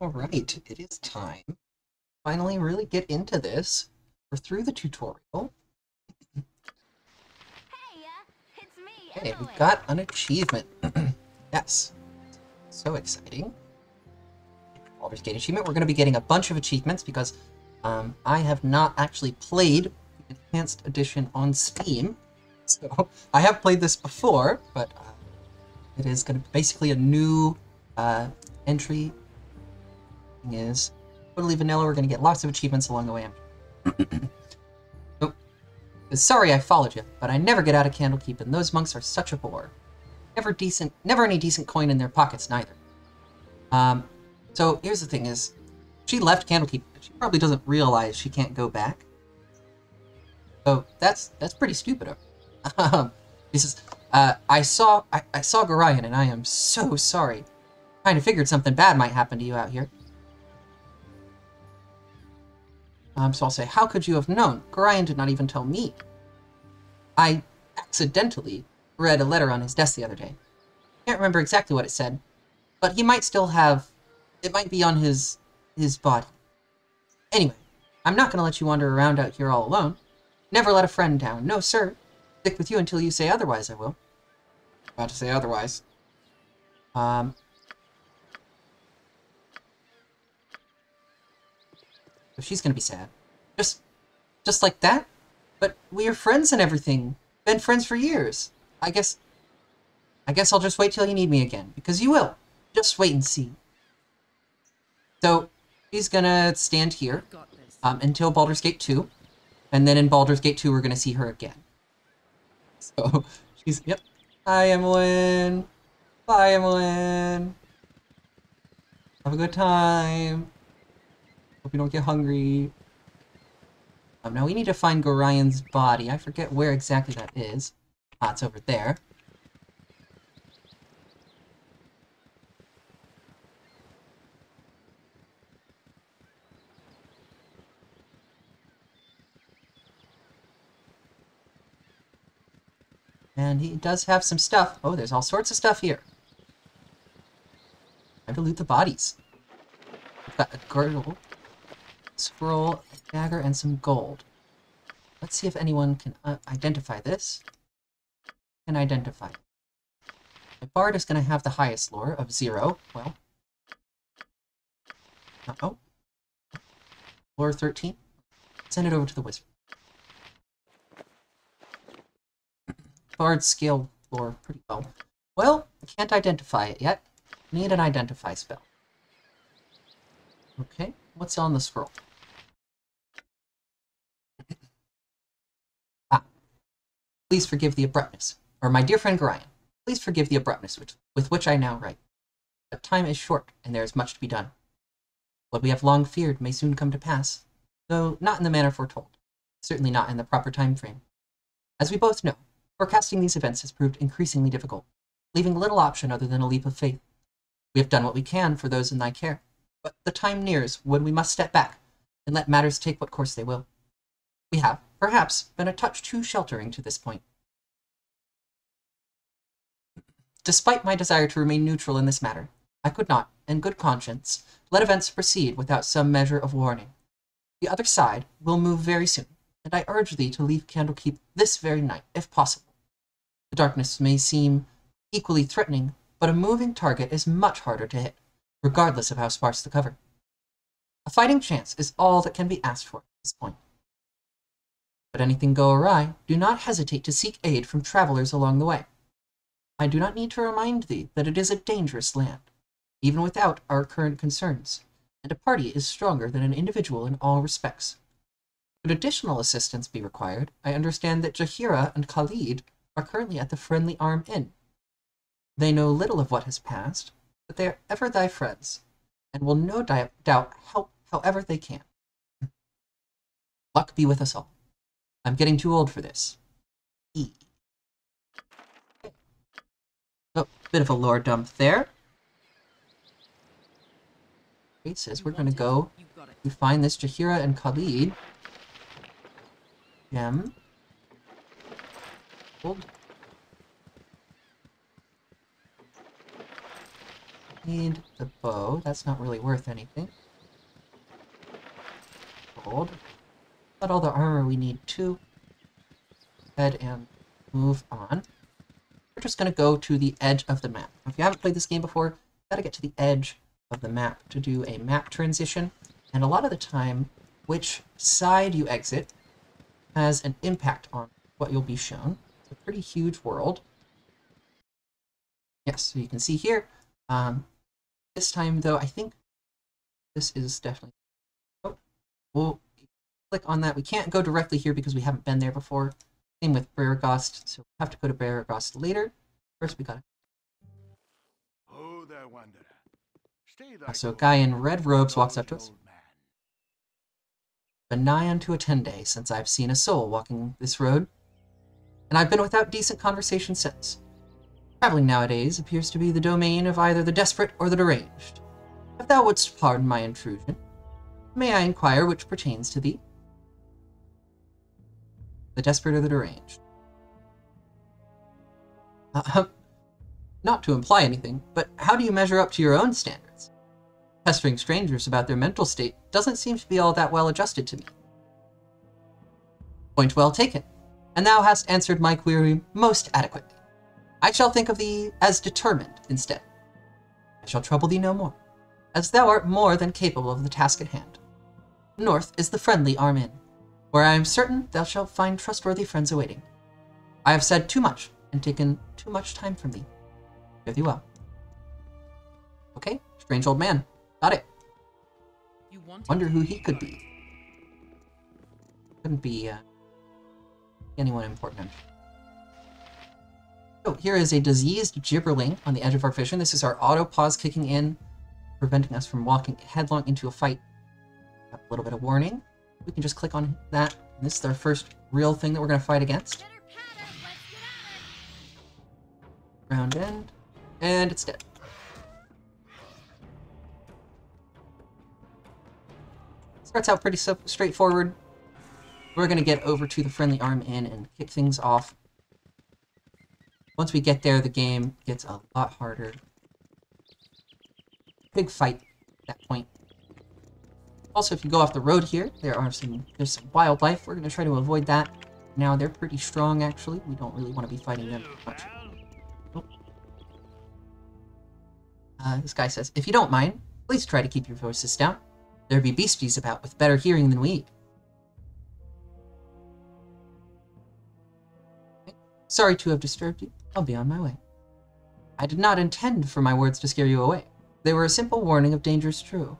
Alright, it is time. Finally really get into this. We're through the tutorial. Hey, uh, it's me, Okay, we got an achievement. yes. So exciting. Baldur's Gate achievement. We're going to be getting a bunch of achievements because um, I have not actually played the Enhanced Edition on Steam. So I have played this before, but uh, it is going to be basically a new uh, entry. Is totally vanilla. We're going to get lots of achievements along the way. so, sorry I followed you, but I never get out of Candlekeep, and those monks are such a bore. Never decent, never any decent coin in their pockets neither. Um, so here's the thing: is she left Candlekeep, but she probably doesn't realize she can't go back. So that's that's pretty stupid of her. Um, he says, uh, "I saw I, I saw Gorion, and I am so sorry. Kind of figured something bad might happen to you out here." Um, so I'll say, "How could you have known? Gorion did not even tell me. I accidentally read a letter on his desk the other day. Can't remember exactly what it said, but he might still have. It might be on his his body. Anyway, I'm not going to let you wander around out here all alone. Never let a friend down. No, sir. Stick with you until you say otherwise. I will. About to say otherwise. Um. So she's gonna be sad. Just, just like that. But we are friends and everything. Been friends for years. I guess. I guess I'll just wait till you need me again, because you will. Just wait and see. So, she's gonna stand here um, until Baldur's Gate 2, and then in Baldur's Gate 2 we're gonna see her again. So, she's, yep. Hi, Emmeline. Bye, Emmeline. Have a good time. Hope you don't get hungry. Um, now we need to find Gorion's body. I forget where exactly that is. Ah, it's over there. And he does have some stuff. Oh, there's all sorts of stuff here. Time to loot the bodies. We've got a girdle, scroll, a dagger, and some gold. Let's see if anyone can uh, identify this. Can identify. My bard is going to have the highest lore of zero. Well. Uh oh. Lore 13. Send it over to the wizard. Bard scale lore pretty well. Well, can't identify it yet. Need an identify spell. Okay, what's on the scroll? Please forgive the abruptness. Or my dear friend Gorion, please forgive the abruptness which, with which I now write. But time is short, and there is much to be done. What we have long feared may soon come to pass, though not in the manner foretold. Certainly not in the proper time frame. As we both know, forecasting these events has proved increasingly difficult, leaving little option other than a leap of faith. We have done what we can for those in thy care, but the time nears when we must step back and let matters take what course they will. We have, perhaps, been a touch too sheltering to this point. Despite my desire to remain neutral in this matter, I could not, in good conscience, let events proceed without some measure of warning. The other side will move very soon, and I urge thee to leave Candlekeep this very night, if possible. The darkness may seem equally threatening, but a moving target is much harder to hit, regardless of how sparse the cover. A fighting chance is all that can be asked for at this point. But anything go awry, do not hesitate to seek aid from travelers along the way. I do not need to remind thee that it is a dangerous land, even without our current concerns, and a party is stronger than an individual in all respects. Should additional assistance be required, I understand that Jaheira and Khalid are currently at the Friendly Arm Inn. They know little of what has passed, but they are ever thy friends, and will no doubt help however they can. Luck be with us all. I'm getting too old for this. E. Oh, bit of a lore dump there. It says we're gonna go we find this Jaheira and Khalid. Gem. Gold. need the bow. That's not really worth anything. Gold. But all the armor we need too. Head and move on. We're just going to go to the edge of the map. If you haven't played this game before, you got to get to the edge of the map to do a map transition. And a lot of the time, which side you exit has an impact on what you'll be shown. It's a pretty huge world. Yes, so you can see here. Um, this time, though, I think this is definitely... Oh, we'll click on that. We can't go directly here because we haven't been there before. Same with Beregost, so we have to go to Beregost later. First, we gotta... Oh, there, wanderer. Stay So a guy in red robes walks up to us. Been nigh unto a ten day since I've seen a soul walking this road, and I've been without decent conversation since. Traveling nowadays appears to be the domain of either the desperate or the deranged. If thou wouldst pardon my intrusion, may I inquire which pertains to thee? The desperate or the deranged? Uh, not to imply anything, but how do you measure up to your own standards? Pestering strangers about their mental state doesn't seem to be all that well adjusted to me. Point well taken, and thou hast answered my query most adequately. I shall think of thee as determined instead. I shall trouble thee no more, as thou art more than capable of the task at hand. North is the Friendly Arm Inn, where I am certain thou shalt find trustworthy friends awaiting. I have said too much and taken too much time from thee. Fare thee well. Okay, strange old man. Got it. You Wonder who he could be. Couldn't be uh, anyone important. I'm. So here is a diseased gibberling on the edge of our vision. This is our auto pause kicking in, preventing us from walking headlong into a fight. A little bit of warning. We can just click on that. And this is our first real thing that we're going to fight against. Round end. And it's dead. Starts out pretty straightforward. We're going to get over to the Friendly Arm Inn and kick things off. Once we get there, the game gets a lot harder. Big fight at that point. Also, if you go off the road here, there are some there's some wildlife. We're going to try to avoid that. Now they're pretty strong, actually. We don't really want to be fighting them much. Uh, this guy says, if you don't mind, please try to keep your voices down. There be beasties about with better hearing than we. Sorry to have disturbed you. I'll be on my way. I did not intend for my words to scare you away. They were a simple warning of dangers true.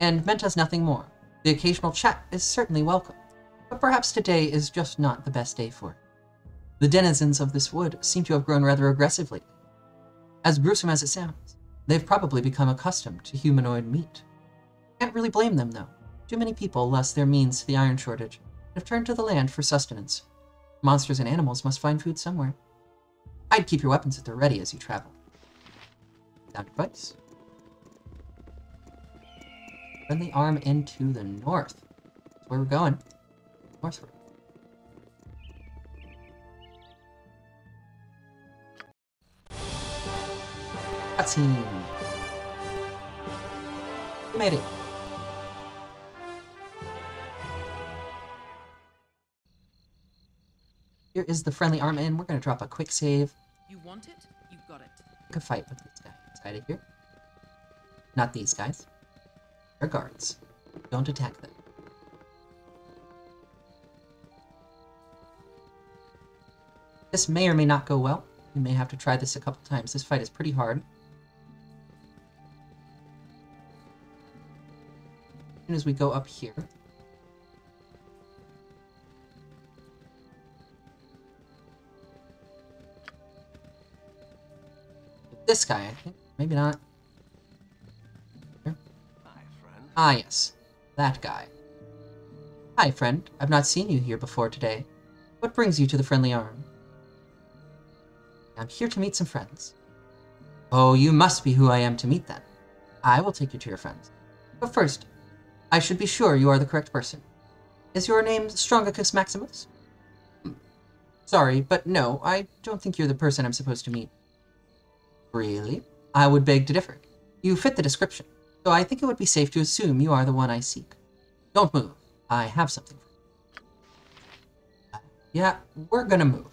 And meant us nothing more. The occasional chat is certainly welcome, but perhaps today is just not the best day for it. The denizens of this wood seem to have grown rather aggressively. As gruesome as it sounds, they've probably become accustomed to humanoid meat. Can't really blame them, though. Too many people lost their means to the iron shortage and have turned to the land for sustenance. Monsters and animals must find food somewhere. I'd keep your weapons at the ready as you travel. Sound advice? Friendly arm into the north. That's where we're going. Northward. Cutscene. We made it. Here is the Friendly Arm Inn. We're going to drop a quick save. You want it? You got it. Pick a fight with this guy. Guy right here. Not these guys. They're guards. Don't attack them. This may or may not go well. You may have to try this a couple times. This fight is pretty hard. As soon as we go up here, this guy, I think. Maybe not. Ah, yes. That guy. Hi, friend. I've not seen you here before today. What brings you to the Friendly Arm? I'm here to meet some friends. Oh, you must be who I am to meet then. I will take you to your friends. But first, I should be sure you are the correct person. Is your name Strongicus Maximus? Hmm. Sorry, but no, I don't think you're the person I'm supposed to meet. Really? I would beg to differ. You fit the description, so I think it would be safe to assume you are the one I seek. Don't move. I have something for you. Yeah, we're gonna move.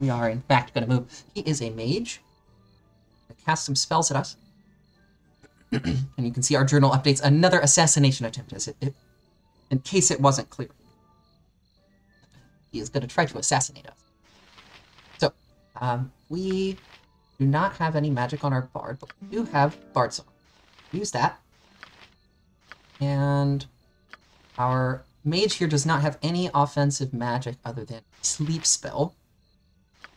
We are, in fact, gonna move. He is a mage. Gonna Cast some spells at us. and you can see our journal updates another assassination attempt as it, it in case it wasn't clear. He is to try to assassinate us. So, um, we do not have any magic on our bard, but we do have bard song. Use that. And our mage here does not have any offensive magic other than sleep spell.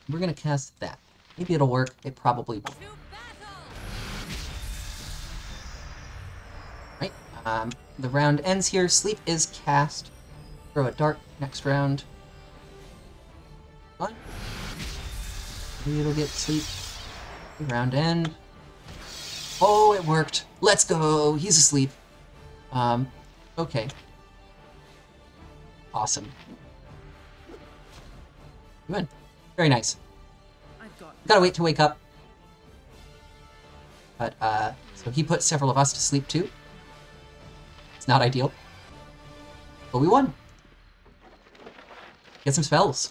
We're going to cast that. Maybe it'll work. It probably won't. Right. Um, the round ends here. Sleep is cast. Throw a dart next round. Fine. Maybe it'll get sleep. Round end. Oh, it worked. Let's go. He's asleep. Um, okay. Awesome. Win. Very nice. I've got Gotta wait to wake up. But, uh, so he put several of us to sleep too. It's not ideal. But we won. Get some spells.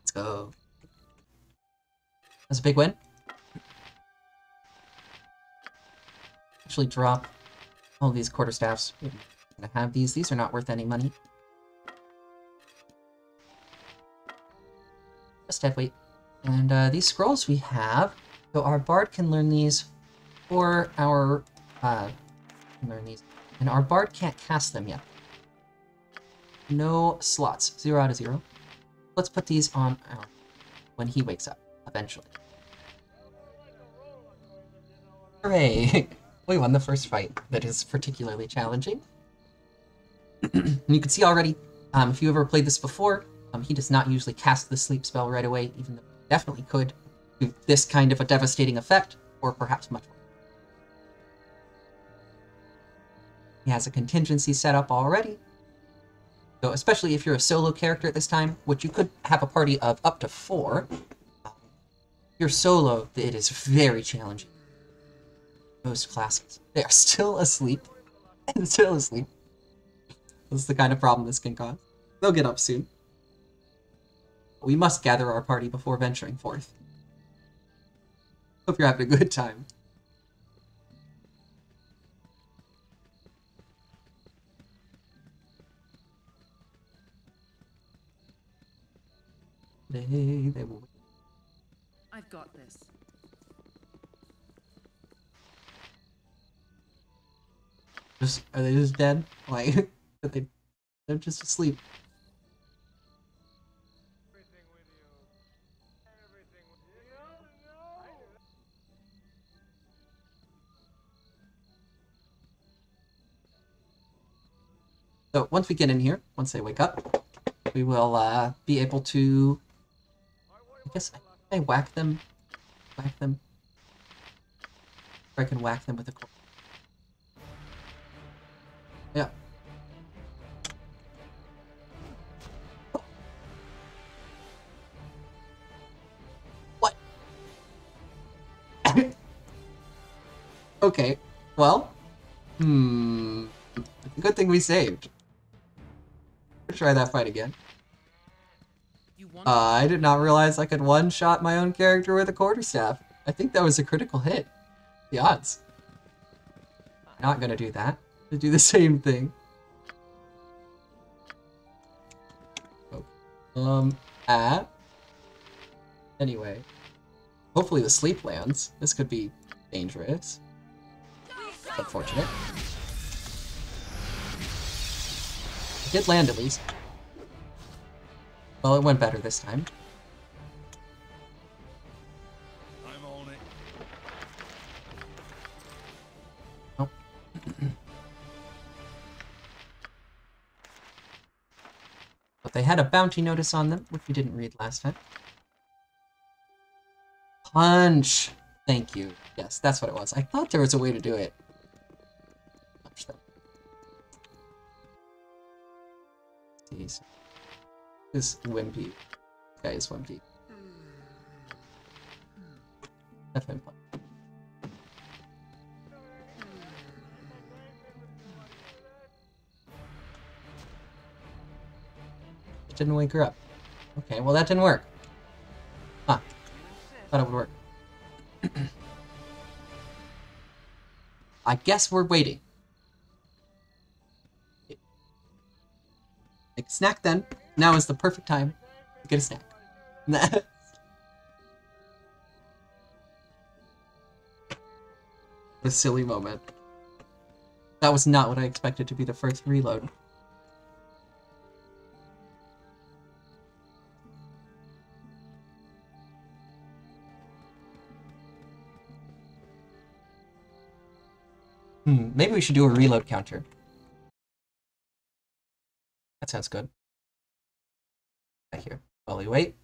Let's go. That's a big win. Actually drop all these quarterstaffs. I'm gonna have these. These are not worth any money. Just dead weight. And uh, these scrolls we have, so our bard can learn these, or our uh, learn these, and our bard can't cast them yet. No slots, zero out of zero. Let's put these on when he wakes up, eventually. Hooray! we won the first fight that is particularly challenging. you can see already, um, if you ever played this before, um, he does not usually cast the sleep spell right away, even though he definitely could do this kind of a devastating effect, or perhaps much more. He has a contingency set up already. So especially if you're a solo character at this time, which you could have a party of up to four, um, you're solo, it is very challenging. Most classes. They are still asleep. And still asleep. That's the kind of problem this can cause. They'll get up soon. We must gather our party before venturing forth. Hope you're having a good time. They, they will. I've got this. Just are they just dead? Like they they're just asleep. So once we get in here, once they wake up, we will uh, be able to. I guess I, I whack them, whack them. Or I can whack them with a. cor- okay. Well. Hmm. Good thing we saved. Try that fight again. Uh, I did not realize I could one-shot my own character with a quarterstaff. I think that was a critical hit. The odds. Not gonna do that. To do the same thing. Oh. Um, ah. Anyway. Hopefully the sleep lands. This could be dangerous. Unfortunate. It did land at least. Well, it went better this time. I'm on it. Nope. Oh. but they had a bounty notice on them, which we didn't read last time. Punch! Thank you. Yes, that's what it was. I thought there was a way to do it. Jeez. This Wimpy. Guy is Wimpy. That's. It didn't wake her up. Okay, well that didn't work. Huh. Thought it would work. I guess we're waiting. Snack then. Now is the perfect time to get a snack. the silly moment. That was not what I expected to be the first reload. Hmm, maybe we should do a reload counter. That sounds good. Right here. While wait.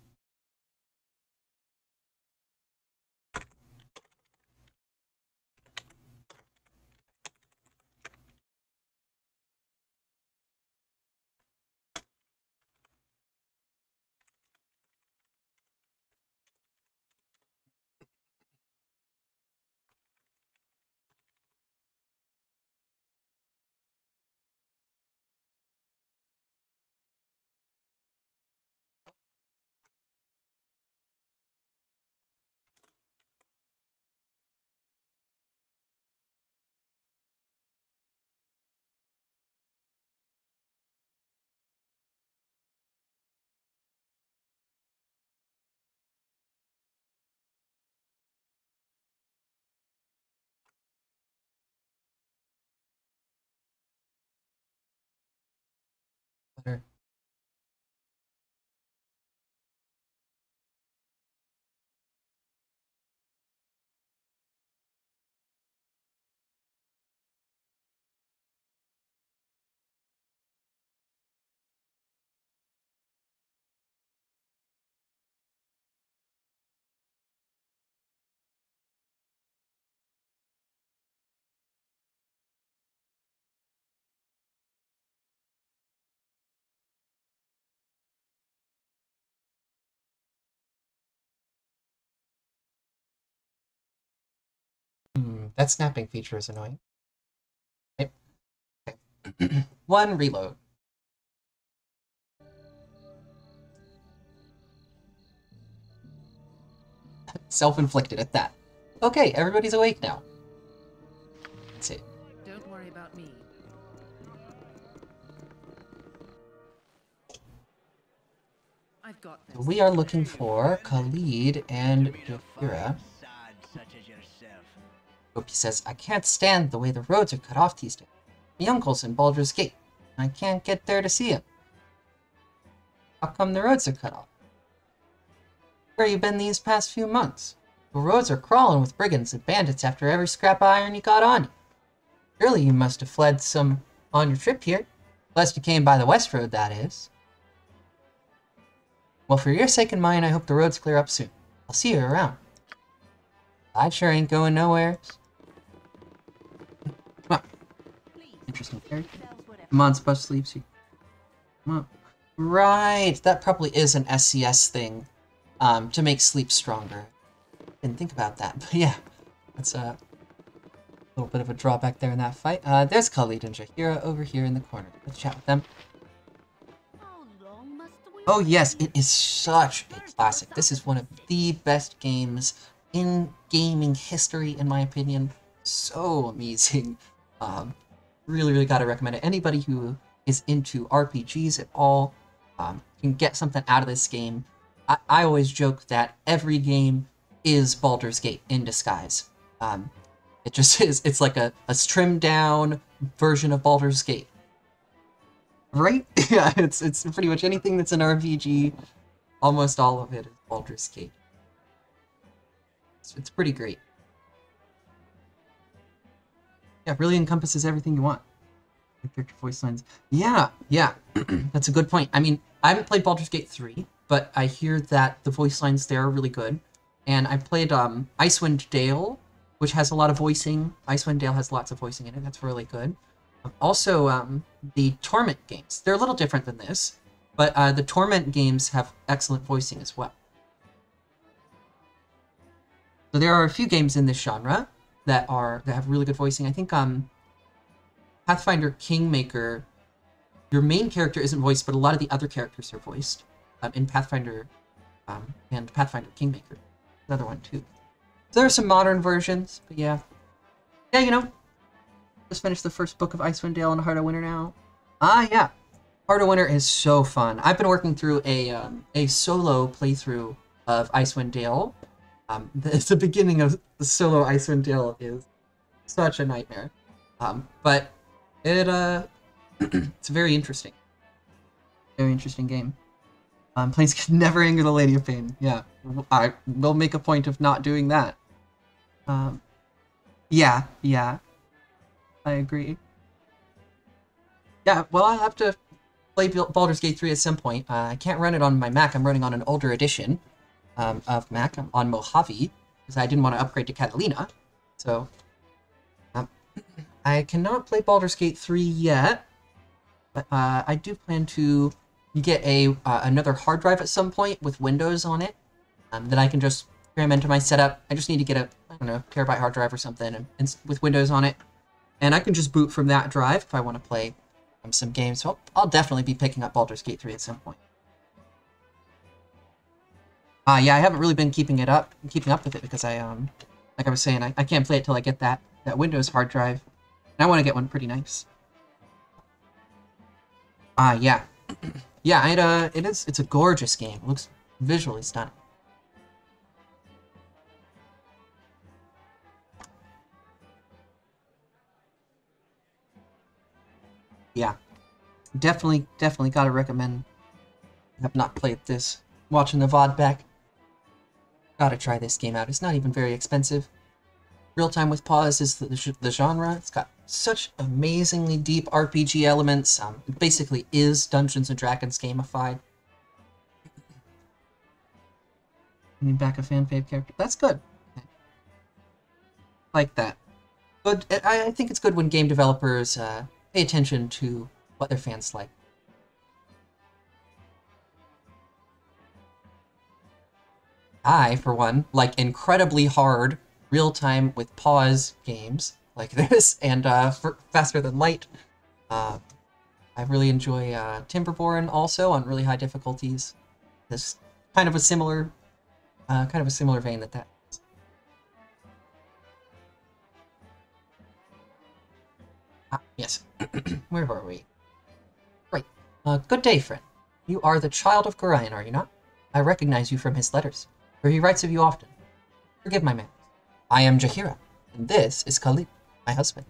That snapping feature is annoying. Yep. Okay. One reload. Self-inflicted at that. Okay, everybody's awake now. That's it. Don't worry about me. I've got this. We are looking for Khalid and Jafira. Gopi says, I can't stand the way the roads are cut off these days. My uncle's in Baldur's Gate, and I can't get there to see him. How come the roads are cut off? Where you been these past few months? The roads are crawling with brigands and bandits after every scrap of iron you got on you. Surely you must have fled some on your trip here. Lest you came by the west road, that is. Well, for your sake and mine, I hope the roads clear up soon. I'll see you around. I sure ain't going nowhere. Interesting character. Come on, supposed to sleep. Come on. Right, that probably is an SCS thing um, to make sleep stronger. Didn't think about that, but yeah, that's a little bit of a drawback there in that fight. Uh, there's Khalid and Jaheira over here in the corner. Let's chat with them. Oh yes, it is such a classic. This is one of the best games in gaming history, in my opinion. So amazing. Um, really, really gotta recommend it. Anybody who is into RPGs at all um, can get something out of this game. I, I always joke that every game is Baldur's Gate in disguise. Um, it just is. It's like a, a trimmed down version of Baldur's Gate. Right? yeah, it's it's pretty much anything that's an RPG. Almost all of it is Baldur's Gate. It's, it's pretty great. Yeah, really encompasses everything you want. Character voice lines. Yeah, yeah, that's a good point. I mean, I haven't played Baldur's Gate 3, but I hear that the voice lines there are really good. And I played um, Icewind Dale, which has a lot of voicing. Icewind Dale has lots of voicing in it. That's really good. Also, um, the Torment games. They're a little different than this, but uh, the Torment games have excellent voicing as well. So there are a few games in this genre that are that have really good voicing. I think um Pathfinder Kingmaker, your main character isn't voiced, but a lot of the other characters are voiced um, in Pathfinder um, and Pathfinder Kingmaker. Another one too. So there are some modern versions, but yeah, yeah, you know, just finished the first book of Icewind Dale and Heart of Winter now. Ah, yeah, Heart of Winter is so fun. I've been working through a um, a solo playthrough of Icewind Dale. Um, the, the beginning of the solo Icewind Dale is such a nightmare, um, but it uh, it's very interesting. Very interesting game. Um, Planes can never anger the Lady of Pain. Yeah, I will make a point of not doing that. Um, yeah, yeah, I agree. Yeah, well, I'll have to play Bal- Baldur's Gate 3 at some point. Uh, I can't run it on my Mac. I'm running on an older edition um, of Mac. On Mojave because I didn't want to upgrade to Catalina. So um, I cannot play Baldur's Gate 3 yet, but uh, I do plan to get a uh, another hard drive at some point with Windows on it um, that I can just cram into my setup. I just need to get a I don't know terabyte hard drive or something and, and with Windows on it, and I can just boot from that drive if I want to play um, some games. So I'll, I'll definitely be picking up Baldur's Gate 3 at some point. Uh, yeah, I haven't really been keeping it up, keeping up with it because I, um, like I was saying, I, I can't play it till I get that, that Windows hard drive. And I want to get one pretty nice. Ah, yeah. yeah, it, uh, it is, it's a gorgeous game. It looks visually stunning. Yeah. Definitely, definitely gotta recommend. I have not played this. Watching the VOD back. Gotta try this game out. It's not even very expensive. Real Time with Pause is the, the, genre. It's got such amazingly deep RPG elements. Um, it basically is Dungeons and Dragons gamified. Bringing back a fan fave character. That's good. Like that. But I, I think it's good when game developers uh, pay attention to what their fans like. I, for one, like incredibly hard real time with pause games like this and uh, faster than light. Uh, I really enjoy uh, Timberborn also on really high difficulties. This kind of a similar, uh, kind of a similar vein that that. is. Ah, yes. Where were we? Right. Uh, good day, friend. You are the child of Gorion, are you not? I recognize you from his letters, for he writes of you often. Forgive my manners. I am Jaheira, and this is Khalid, my husband.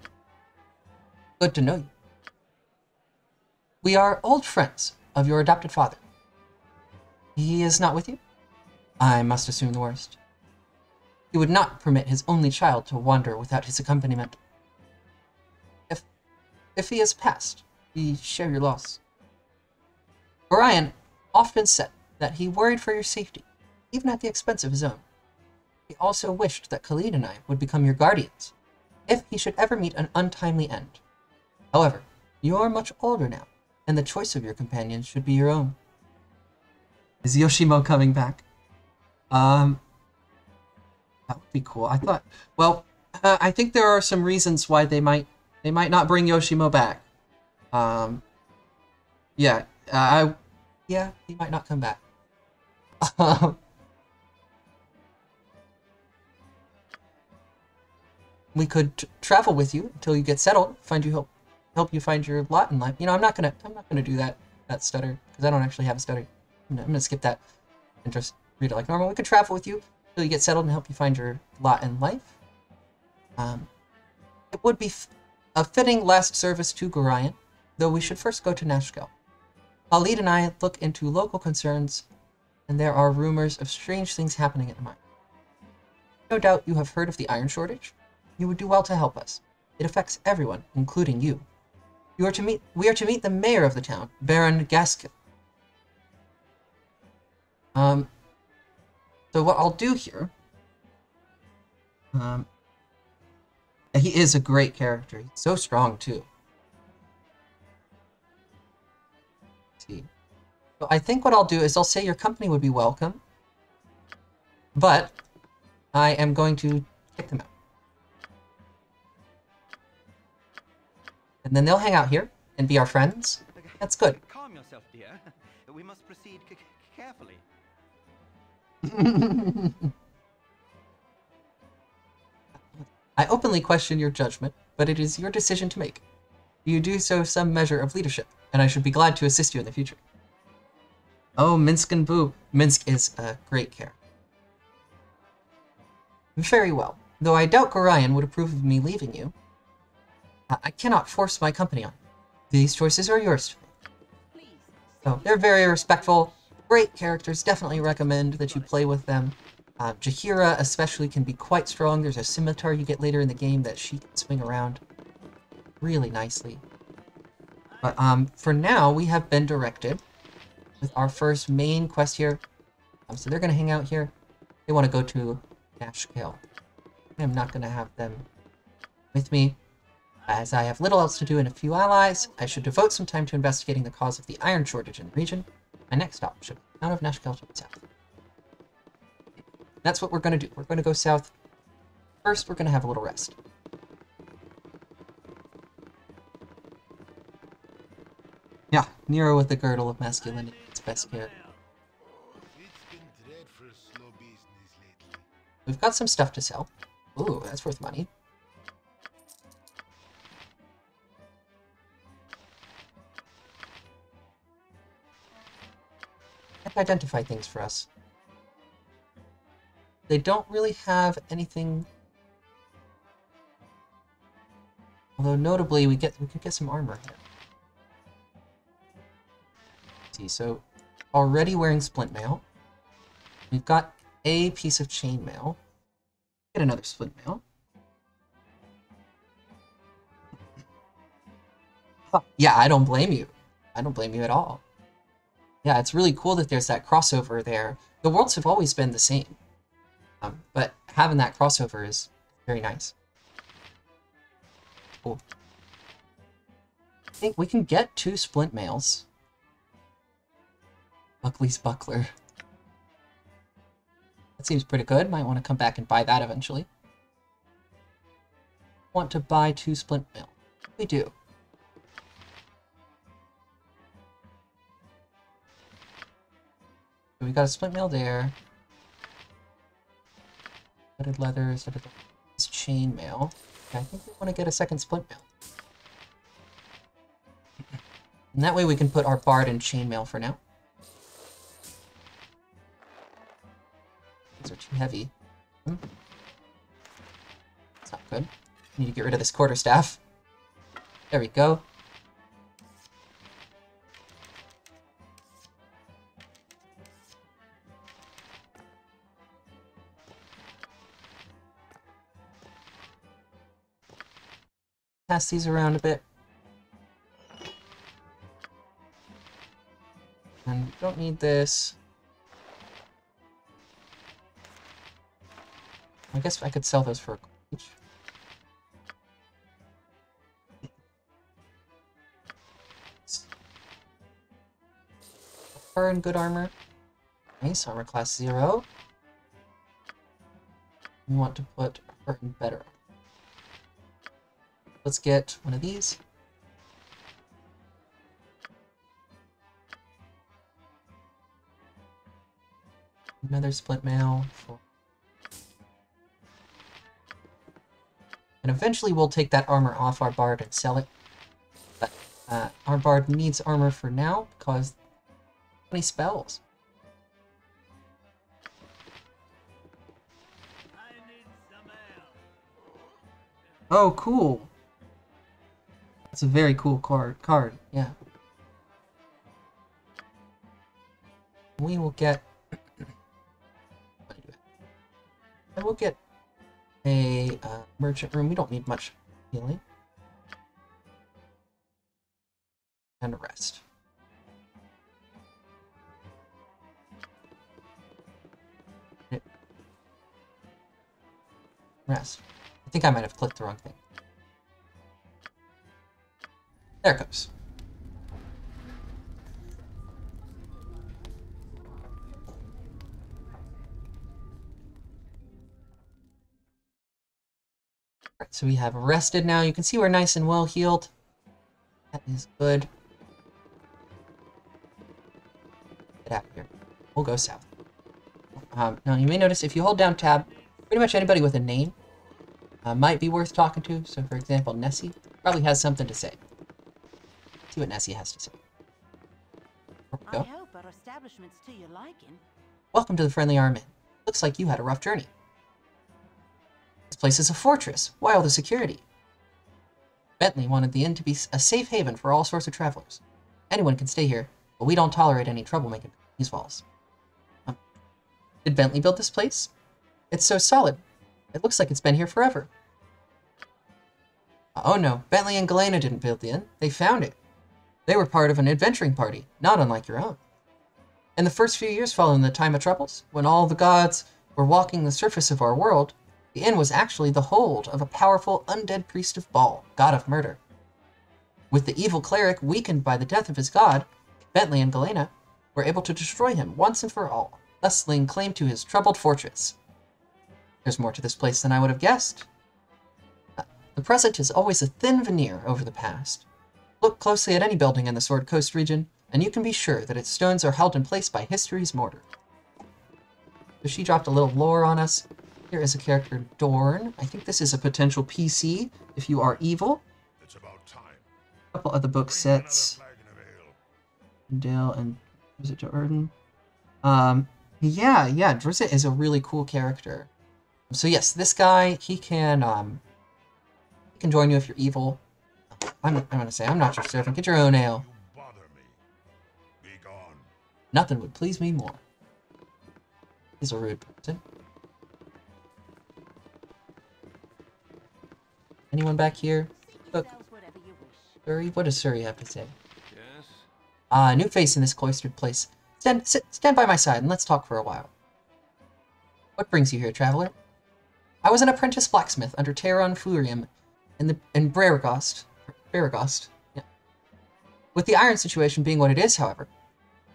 Good to know you. We are old friends of your adopted father. He is not with you? I must assume the worst. He would not permit his only child to wander without his accompaniment. If, if he has passed, we share your loss. Gorion often said that he worried for your safety, even at the expense of his own. He also wished that Khalid and I would become your guardians, if he should ever meet an untimely end. However, you are much older now, and the choice of your companions should be your own. Is Yoshimo coming back? Um, that would be cool. I thought. Well, uh, I think there are some reasons why they might they might not bring Yoshimo back. Um, yeah, uh, I, yeah, he might not come back. we could travel with you until you get settled. Find you help help you find your lot in life. You know, I'm not gonna I'm not gonna do that that stutter because I don't actually have a stutter. I'm gonna, I'm gonna skip that and just read it like normal. We could travel with you until you get settled and help you find your lot in life. Um, it would be a fitting last service to Gorion, though we should first go to Nashkel. Khalid and I look into local concerns, and there are rumors of strange things happening at the mine. No doubt you have heard of the iron shortage. You would do well to help us. It affects everyone, including you. You are to meet. We are to meet the mayor of the town, Berrun Ghastkill. Um. So what I'll do here. Um. He is a great character. He's so strong too. Let's see. So I think what I'll do is I'll say your company would be welcome, but I am going to kick them out. And then they'll hang out here and be our friends. That's good. Calm yourself, dear. We must proceed carefully. I openly question your judgment, but it is your decision to make. You do so some measure of leadership, and I should be glad to assist you in the future. Oh, Minsk and Boo. Minsk is a great character. Very well. Though I doubt Gorion would approve of me leaving you, I cannot force my company on you. These choices are yours So they're very respectful, great characters. Definitely recommend that you play with them. Uh, Jaheira especially can be quite strong. There's a scimitar you get later in the game that she can swing around really nicely. But um, for now, we have been directed with our first main quest here. Um, so they're going to hang out here. They want to go to Nashkel. I'm not going to have them with me. As I have little else to do and a few allies, I should devote some time to investigating the cause of the iron shortage in the region. My next stop should be out of Nashkel to the south. That's what we're going to do. We're going to go south. First, we're going to have a little rest. Yeah, Nero with the girdle of masculinity. It's best care. We've got some stuff to sell. Ooh, that's worth money. Identify things for us. They don't really have anything. Although notably, we get we could get some armor here. Let's see, so already wearing splint mail. We've got a piece of chainmail. Get another splint mail. Huh, Yeah, I don't blame you. I don't blame you at all. Yeah, it's really cool that there's that crossover there. The worlds have always been the same. Um, but having that crossover is very nice. Cool. I think we can get two splint mails. Buckley's Buckler. That seems pretty good. Might want to come back and buy that eventually. Want to buy two splint mail. We do. We got a splint mail there. Studded leather, studded leather. This chain mail. I think we want to get a second splint mail. And that way we can put our bard in chainmail for now. These are too heavy. Hmm. That's not good. Need to get rid of this quarterstaff. There we go. Pass these around a bit. And we don't need this. I guess I could sell those for a in good armor. Nice, armor class zero. We want to put her in better. Let's get one of these. Another splint mail And eventually we'll take that armor off our bard and sell it. But uh, our bard needs armor for now because many spells. Oh, cool. That's a very cool card. Card, yeah. We will get. I will get a uh, merchant room. We don't need much healing. And a rest. Rest. I think I might have clicked the wrong thing. There it goes. Alright, so we have rested now. You can see we're nice and well healed. That is good. Get out of here. We'll go south. Um, now, you may notice if you hold down tab, pretty much anybody with a name uh, might be worth talking to. So, for example, Nessie probably has something to say. See what Nessie has to say. We I hope our establishment's to your liking. Welcome to the Friendly Arm Inn. Looks like you had a rough journey. This place is a fortress. Why all the security? Bentley wanted the inn to be a safe haven for all sorts of travelers. Anyone can stay here, but we don't tolerate any troublemaking these walls. Um, did Bentley build this place? It's so solid. It looks like it's been here forever. Oh no, Bentley and Gellana didn't build the inn. They found it. They were part of an adventuring party, not unlike your own. In the first few years following the time of troubles, when all the gods were walking the surface of our world, the inn was actually the hold of a powerful undead priest of Bhaal, god of murder. With the evil cleric weakened by the death of his god, Bentley and Gellana were able to destroy him once and for all, thus laying claim to his troubled fortress. There's more to this place than I would have guessed. Uh, The present is always a thin veneer over the past. Look closely at any building in the Sword Coast region, and you can be sure that its stones are held in place by history's mortar. So she dropped a little lore on us. Here is a character, Dorn. I think this is a potential PC if you are evil. It's about time. A couple of the book sets. flagon of ale. Dale and was it Jordan? Um, yeah, yeah, Drizzt is a really cool character. So yes, this guy he can um he can join you if you're evil. I'm I'm gonna say I'm not your servant. Get your own ale. You bother me. Be gone. Nothing would please me more. He's a rude person. Anyone back here? Seat Look. yourselves whatever you wish. Surrey? What does Surrey have to say? Yes? Ah, new face in this cloistered place. Stand, sit, stand by my side and let's talk for a while. What brings you here, traveler? I was an apprentice blacksmith under Taerom Fuiruim in the in Beregost. Beregost. Yeah. With the iron situation being what it is, however,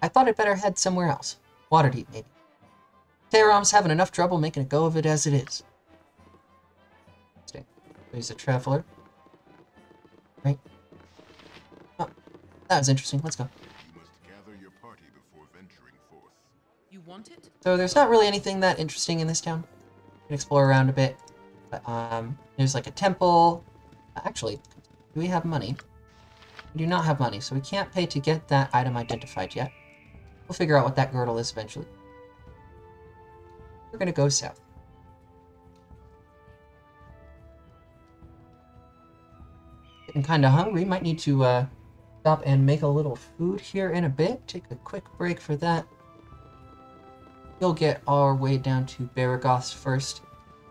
I thought I'd better head somewhere else. Waterdeep, maybe. Taerom's having enough trouble making a go of it as it is. He's a traveler. Right. Oh, that was interesting. Let's go. You must gather your party before venturing forth. You want it? So there's not really anything that interesting in this town. You can explore around a bit. But, um, there's like a temple. Actually, do we have money? We do not have money, so we can't pay to get that item identified yet. We'll figure out what that girdle is eventually. We're gonna go south. Getting kinda hungry. Might need to, uh, stop and make a little food here in a bit. Take a quick break for that. We'll get our way down to Beregost first.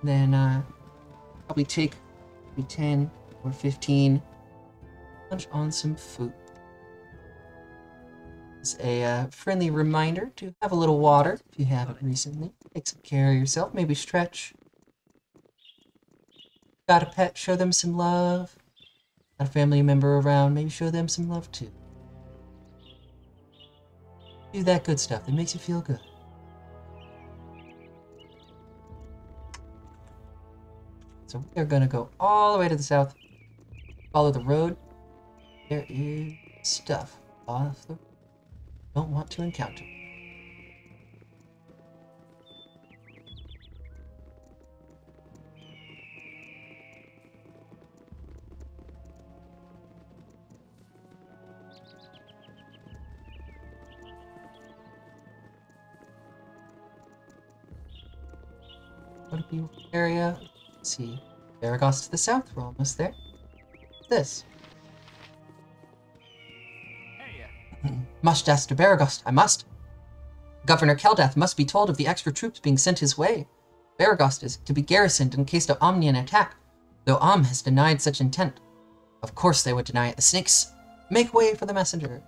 Then uh, probably take maybe 10 or 15. Lunch on some food. It's a uh, friendly reminder to have a little water if you haven't recently. Take some care of yourself. Maybe stretch. Got a pet? Show them some love. Got a family member around? Maybe show them some love too. Do that good stuff that makes you feel good. So we are gonna go all the way to the south. Follow the road. There is stuff off the don't want to encounter. What a beautiful area. Let's see. Beregost to the south. We're almost there. This. Must ask to Beregost. I must. Governor Keldath must be told of the extra troops being sent his way. Beregost is to be garrisoned in case of Amnian attack, though Amn has denied such intent. Of course they would deny it. The snakes make way for the messenger.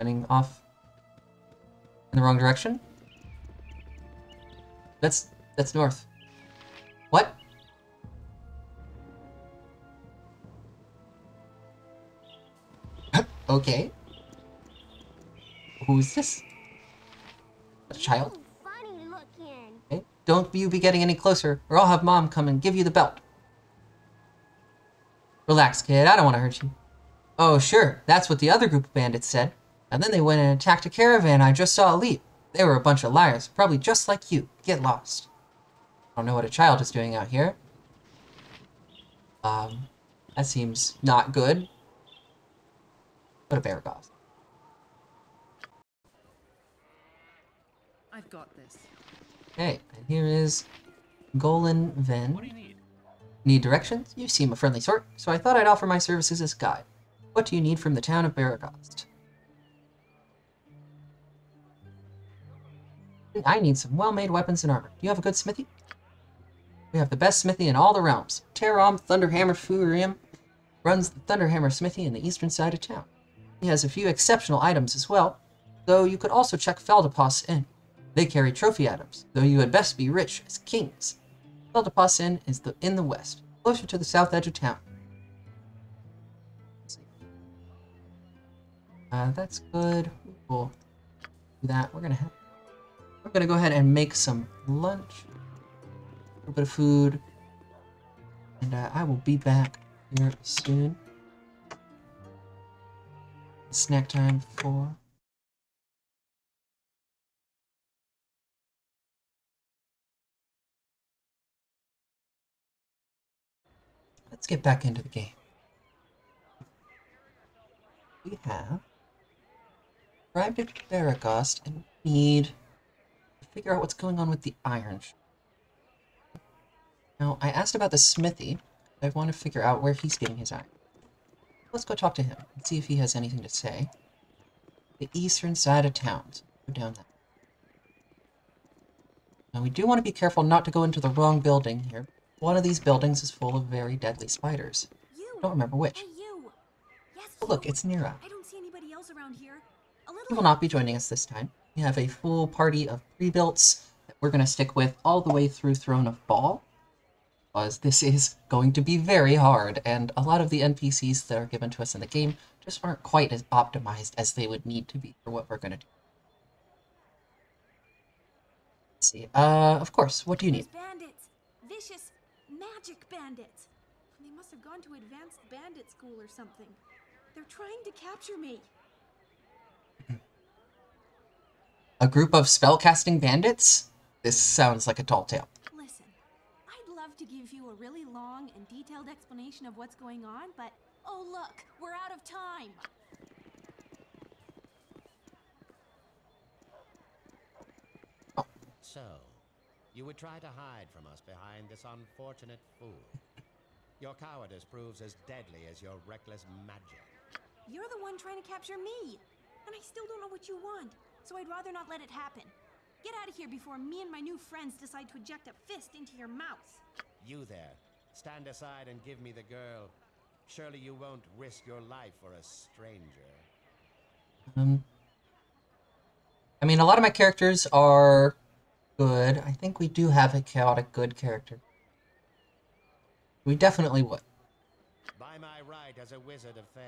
Running off in the wrong direction. That's that's north. What? okay. Who's this? A child? Okay. Don't you be getting any closer, or I'll have mom come and give you the belt. Relax, kid. I don't want to hurt you. Oh, sure. That's what the other group of bandits said. And then they went and attacked a caravan I just saw leave. They were a bunch of liars, probably just like you. Get lost. I don't know what a child is doing out here. Um, that seems not good. But a bear Beregost. I've got this. Okay, and here is Golan Ven. What do you need? Need directions? You seem a friendly sort, so I thought I'd offer my services as guide. What do you need from the town of Beregost? I need some well-made weapons and armor. Do you have a good smithy? We have the best smithy in all the realms. Taerom Thunderhammer Fuiruim runs the Thunderhammer smithy in the eastern side of town. He has a few exceptional items as well, though you could also check Feldepost Inn. They carry trophy items, though you had best be rich as kings. Feldepost Inn is the, in the west, closer to the south edge of town. Uh, that's good. We'll do that. We're gonna have. We're gonna go ahead and make some lunch. A little bit of food, and uh, I will be back here soon. Snack time for. Let's get back into the game. We have arrived at Beregost and need to figure out what's going on with the iron. Now, I asked about the smithy. I want to figure out where he's getting his iron. Let's go talk to him and see if he has anything to say. The eastern side of town. Go down that. Now, we do want to be careful not to go into the wrong building here. One of these buildings is full of very deadly spiders. You. I don't remember which. Hey, you. Yes. Oh, look, it's Neera. I don't see anybody else around here. He will not be joining us this time. We have a full party of pre-builts that we're going to stick with all the way through Throne of Bhaal. Because this is going to be very hard, and a lot of the NPCs that are given to us in the game just aren't quite as optimized as they would need to be for what we're going to do. Let's see. Uh, of course, what do you need? Those bandits. Magic bandits. They must have gone to advanced bandit school or something. They're trying to capture me. A group of spellcasting bandits? This sounds like a tall tale. Listen, I'd love to give you a really long and detailed explanation of what's going on, but oh look, we're out of time. Oh. So, you would try to hide from us behind this unfortunate fool. Your cowardice proves as deadly as your reckless magic. You're the one trying to capture me, and I still don't know what you want, so I'd rather not let it happen. Get out of here before me and my new friends decide to eject a fist into your mouth. You there, stand aside and give me the girl. Surely you won't risk your life for a stranger. Um, I mean, a lot of my characters are good. I think we do have a chaotic good character. We definitely would. By my right as a wizard of Thay,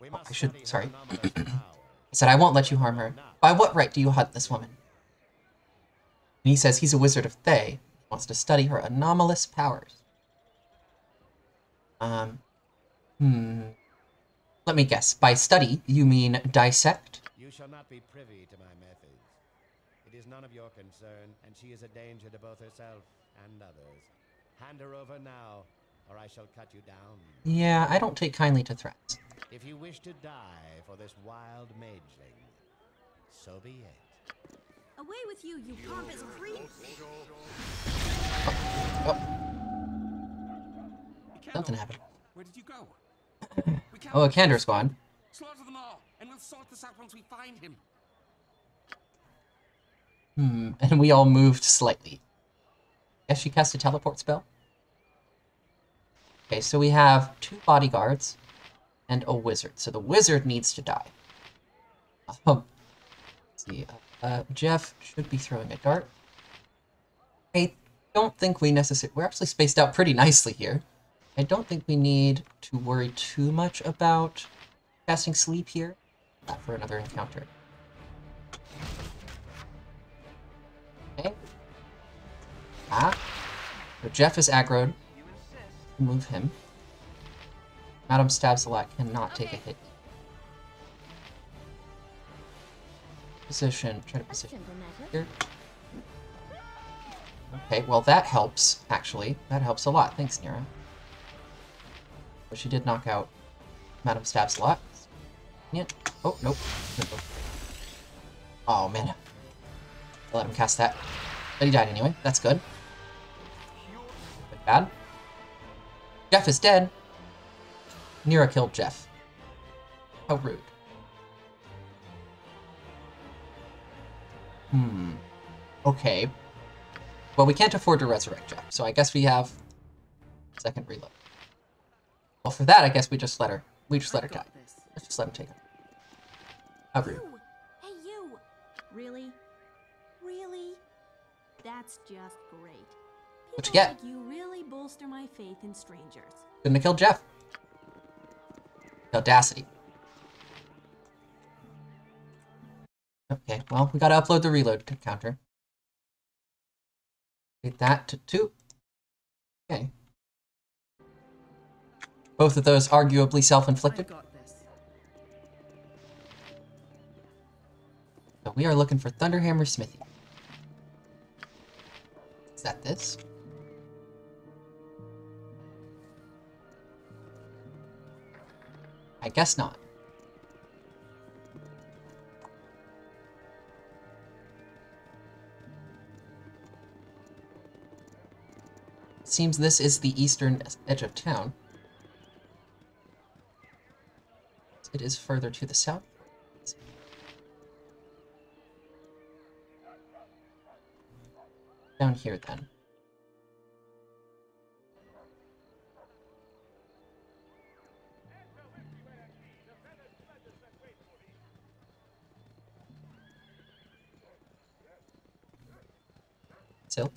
we Oh, I should- sorry. I said, I won't let you harm her. By what right do you hunt this woman? And he says he's a wizard of Thay. He wants to study her anomalous powers. Um, hmm. Let me guess. By study, you mean dissect? You shall not be privy to my methods. It is none of your concern, and she is a danger to both herself and others. Hand her over now, or I shall cut you down. Yeah, I don't take kindly to threats. If you wish to die for this wild mageling, so be it. Away with you, you pompous creep! Oh, oh. Something happened. Where did you go? Oh, a Akander's this- gone. Slaughter them all, and we'll sort this out once we find him. Hmm, and we all moved slightly. Guess she cast a teleport spell? Okay, so we have two bodyguards and a wizard. So the wizard needs to die. Um, see. Uh, Jeff should be throwing a dart. I don't think we necessarily... We're actually spaced out pretty nicely here. I don't think we need to worry too much about casting sleep here. Not for another encounter. Ah. So Jeff is aggroed. Move him. Madam Stabs a lot cannot take a hit. Position, try to position here. Okay, well that helps, actually. That helps a lot. Thanks, Neera. But she did knock out Madam Stabs a lot. Yeah. Oh, nope. Oh, man. I let him cast that. But he died anyway. That's good. Bad. Jeff is dead. Neera killed Jeff. How rude. Hmm. Okay. Well, we can't afford to resurrect Jeff, so I guess we have second reload. Well, for that, I guess we just let her. We just let her die. this. Let's just let him take her. How rude. You! Hey, you! Really? Really? That's just great. What you People get? Like you really bolster my faith in strangers. Couldn't have killed Jeff. The audacity. Okay, well, we gotta upload the reload counter. Get that to two. Okay. Both of those arguably self-inflicted. I've got this. So we are looking for Thunderhammer Smithy. Is that this? I guess not. Seems this is the eastern edge of town. It is further to the south. Down here, then. Silk.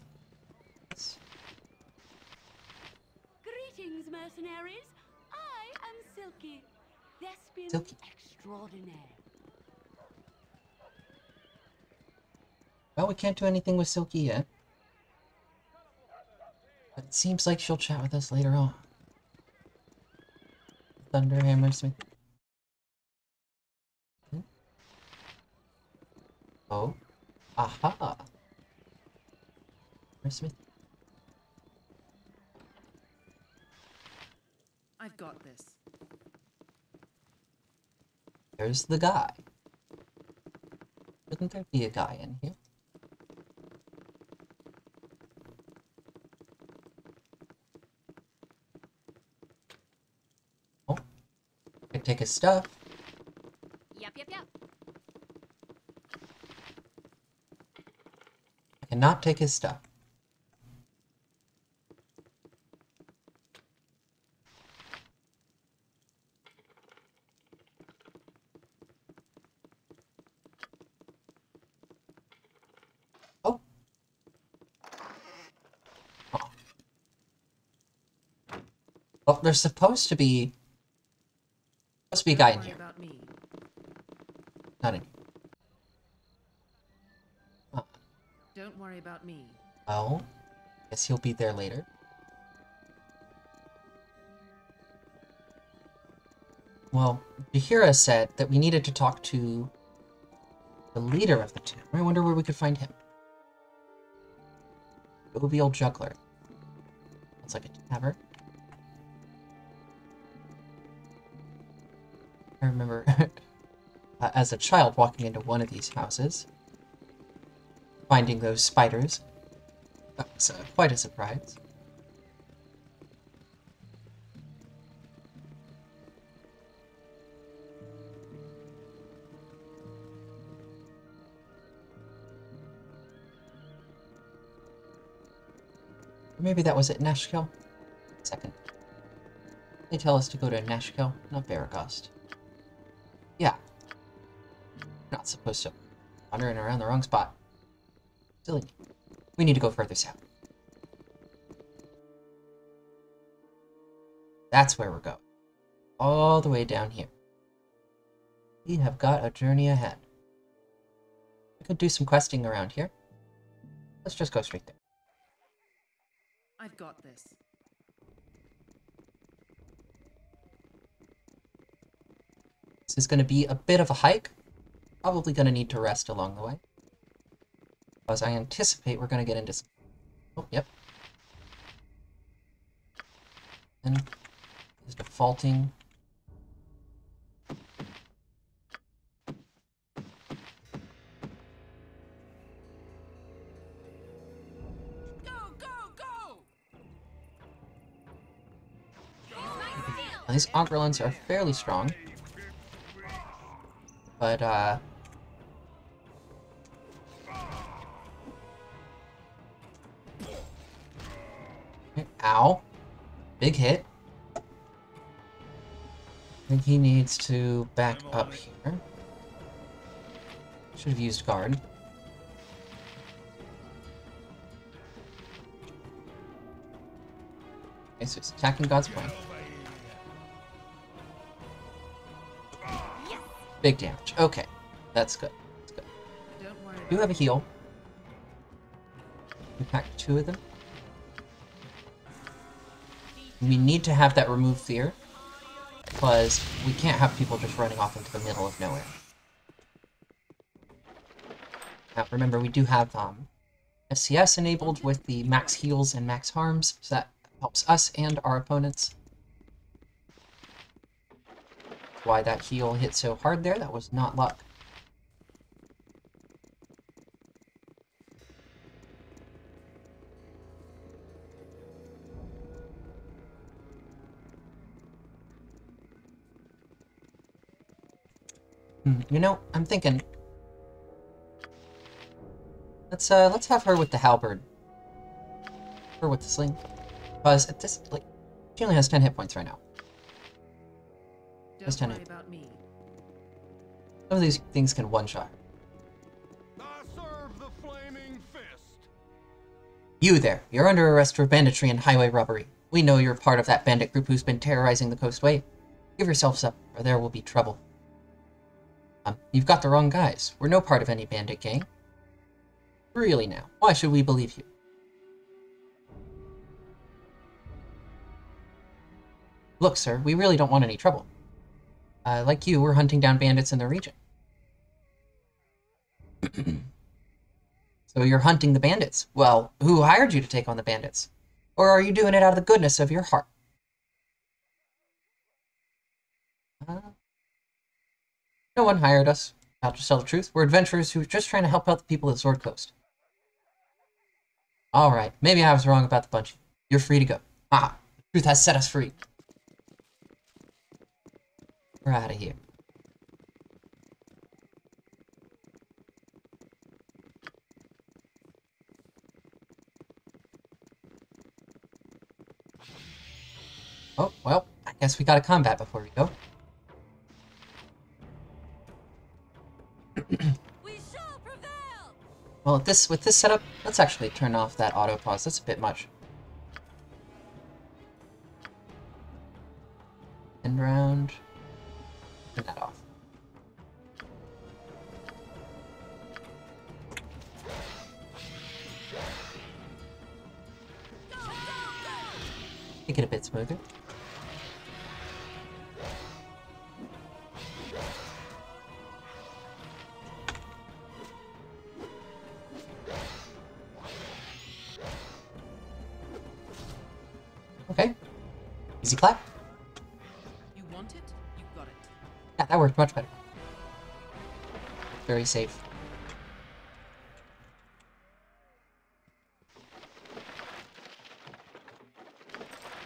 Greetings, mercenaries. I am Silke, thespian Silke. extraordinaire. Well, we can't do anything with Silke yet. But it seems like she'll chat with us later on. Thunderhammer Smith. Hmm? Oh. Aha. Hammer Smith. I've got this. There's the guy. Shouldn't there be a guy in here? Oh. I take his stuff. Yep, yep, yep. I cannot take his stuff. Oh. Oh. Well, there's supposed to be supposed to be a guy in here. me. Not in here. Uh-uh. Don't worry about me. Well, guess he'll be there later. Well, Jaheira said that we needed to talk to the leader of the town. I wonder where we could find him. It would be old juggler. It's like a tavern. As a child walking into one of these houses, finding those spiders. That was uh, quite a surprise. Maybe that was at Nashkel? Second. They tell us to go to Nashkel, not Beregost. Not supposed to wandering around the wrong spot. Silly. We need to go further south. That's where we're going. All the way down here. We have got a journey ahead. We could do some questing around here. Let's just go straight there. I've got this. This is going to be a bit of a hike. Probably going to need to rest along the way. Because I anticipate we're going to get into some... Oh, yep. And is defaulting. Go, go, go! Now, these Ogrillons are fairly strong. But, uh... Ow. Big hit. I think he needs to back up here. Should have used guard. Okay, so he's attacking God's plan. Big damage. Okay. That's good. That's good. Don't worry You have a heal. We packed two of them. We need to have that remove fear. Because we can't have people just running off into the middle of nowhere. Now remember, we do have um, SCS enabled with the max heals and max harms, so that helps us and our opponents. Why that heal hit so hard there, that was not luck. You know, I'm thinking. Let's uh, let's have her with the halberd. Her with the sling, because at this like, she only has ten hit points right now. Don't Just turn worry it. about me. Some of these things can one shot. I serve the flaming fist. You there, you're under arrest for banditry and highway robbery. We know you're part of that bandit group who's been terrorizing the coastway. Give yourselves up, or there will be trouble. Um, you've got the wrong guys. We're no part of any bandit gang. Really now, why should we believe you? Look, sir, we really don't want any trouble. Uh, like you, we're hunting down bandits in the region. So you're hunting the bandits. Well, who hired you to take on the bandits? Or are you doing it out of the goodness of your heart? Uh, no one hired us. I'll just tell the truth. We're adventurers who are just trying to help out the people the Sword Coast. Alright, maybe I was wrong about the bunch. You're free to go. Ah, the truth has set us free. We're out of here. Oh, well, I guess we gotta combat before we go. Well, at this with this setup, let's actually turn off that auto pause. That's a bit much. End round. Turn that off. Make it a bit smoother. Easy clap. You want it? You got it. Yeah, that worked much better. Very safe.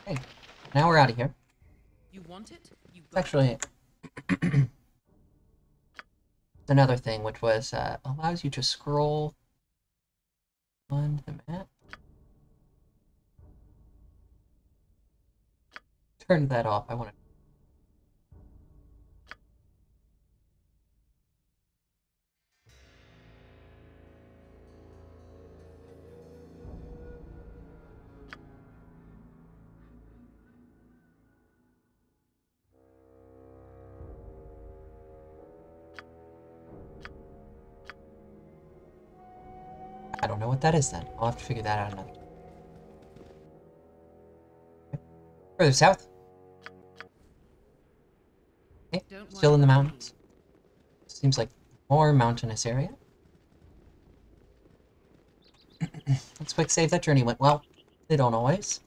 Okay, now we're out of here. You want it? You got actually another thing, which was uh, allows you to scroll on the map. Turn that off. I want to. I don't know what that is then. I'll have to figure that out another Further south. Still in the mountains. Seems like more mountainous area. Let's quick save that journey went well. They don't always.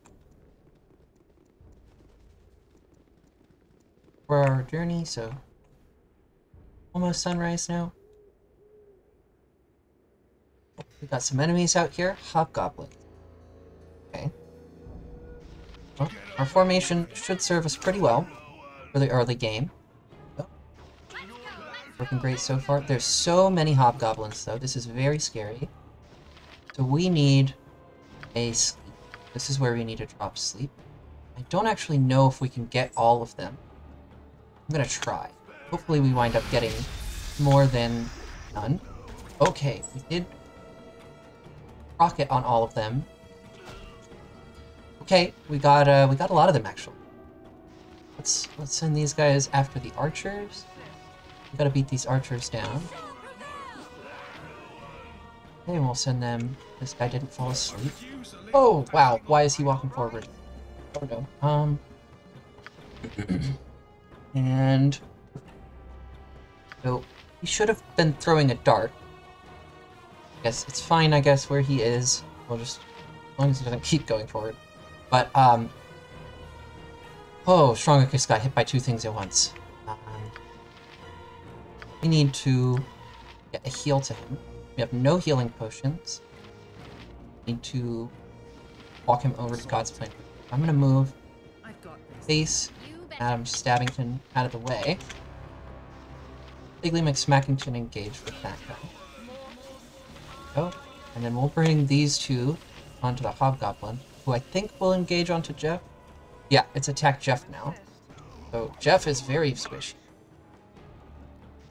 For our journey, so almost sunrise now. We got some enemies out here. Hobgoblin. Okay. Well, our formation should serve us pretty well for the early game. Working great so far. There's so many hobgoblins, though. This is very scary. So we need a sleep. This is where we need to drop sleep. I don't actually know if we can get all of them. I'm gonna try. Hopefully we wind up getting more than none. Okay, we did rocket on all of them. Okay, we got uh we got a lot of them actually. Let's let's send these guys after the archers. We gotta beat these archers down. And we'll send them. This guy didn't fall asleep. Oh wow! Why is he walking forward? Oh no. Um. and so he should have been throwing a dart. I guess it's fine. I guess where he is. We'll just as long as he doesn't keep going forward. But um. Oh, Strongicus got hit by two things at once. We need to get a heal to him. We have no healing potions. Need to walk him over to God's Plan. I'm gonna move I've got this. face Adam Stabbington out of the way. Bigly McSmackington engage with that guy. Oh, and then we'll bring these two onto the Hobgoblin, who I think will engage onto Jeff. Yeah, it's attack Jeff now. So Jeff is very squishy.